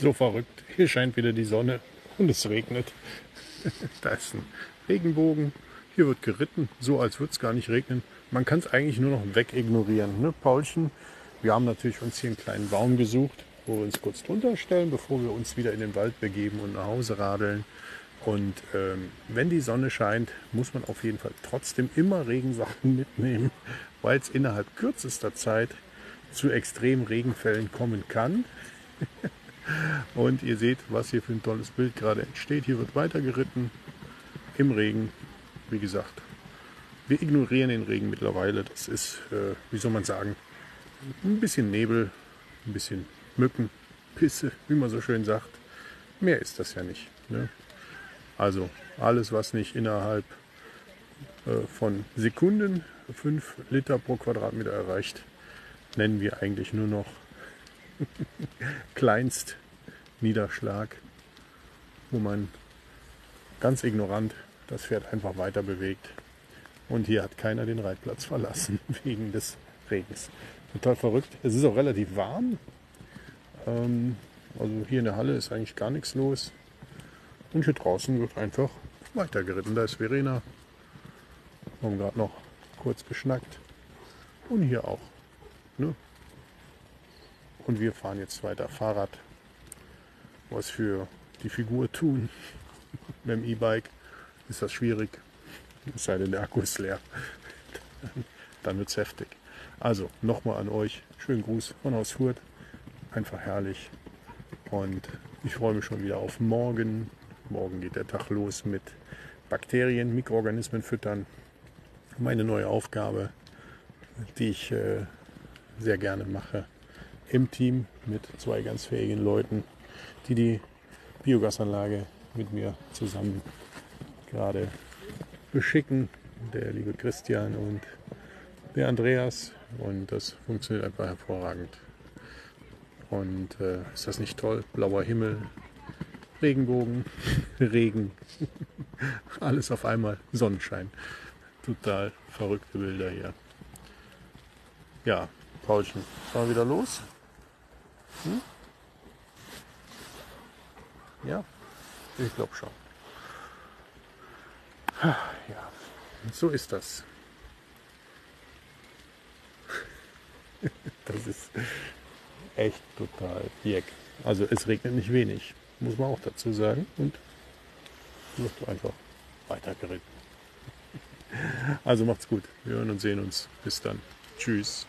So verrückt. Hier scheint wieder die Sonne und es regnet. da ist ein Regenbogen. Hier wird geritten, so als würde es gar nicht regnen. Man kann es eigentlich nur noch wegignorieren. Ne, Paulchen, wir haben natürlich uns hier einen kleinen Baum gesucht, wo wir uns kurz drunter stellen, bevor wir uns wieder in den Wald begeben und nach Hause radeln. Und ähm, wenn die Sonne scheint, muss man auf jeden Fall trotzdem immer Regensachen mitnehmen, weil es innerhalb kürzester Zeit zu extremen Regenfällen kommen kann. Und ihr seht, was hier für ein tolles Bild gerade entsteht. Hier wird weiter geritten im Regen. Wie gesagt, wir ignorieren den Regen mittlerweile. Das ist, äh, wie soll man sagen, ein bisschen Nebel, ein bisschen Mücken, Pisse, wie man so schön sagt. Mehr ist das ja nicht. Ne? Also alles, was nicht innerhalb äh, von Sekunden 5 Liter pro Quadratmeter erreicht, nennen wir eigentlich nur noch Kleinstniederschlag, wo man ganz ignorant das Pferd einfach weiter bewegt. Und hier hat keiner den Reitplatz verlassen wegen des Regens. Total verrückt. Es ist auch relativ warm. Ähm, also hier in der Halle ist eigentlich gar nichts los. Und hier draußen wird einfach weitergeritten. Da ist Verena. Wir haben gerade noch kurz geschnackt. Und hier auch. Ne? Und wir fahren jetzt weiter Fahrrad. Was für die Figur tun. Mit dem E-Bike ist das schwierig. Es sei denn, der Akku ist leer. Dann wird es heftig. Also nochmal an euch. Schönen Gruß von Haus Furt. Einfach herrlich. Und ich freue mich schon wieder auf morgen. Morgen geht der Tag los mit Bakterien, Mikroorganismen füttern. Meine neue Aufgabe, die ich äh, sehr gerne mache im Team mit zwei ganz fähigen Leuten, die die Biogasanlage mit mir zusammen gerade beschicken. Der liebe Christian und der Andreas. Und das funktioniert einfach hervorragend. Und äh, ist das nicht toll? Blauer Himmel, Regenbogen, Regen, alles auf einmal, Sonnenschein. Total verrückte Bilder hier. Ja, Paulchen, fahren wir wieder los? Hm? Ja, ich glaube schon. Ja, so ist das. Das ist echt total jeck. Also es regnet nicht wenig, muss man auch dazu sagen. Und wird einfach weitergeritten. Also macht's gut. Wir hören und sehen uns. Bis dann. Tschüss.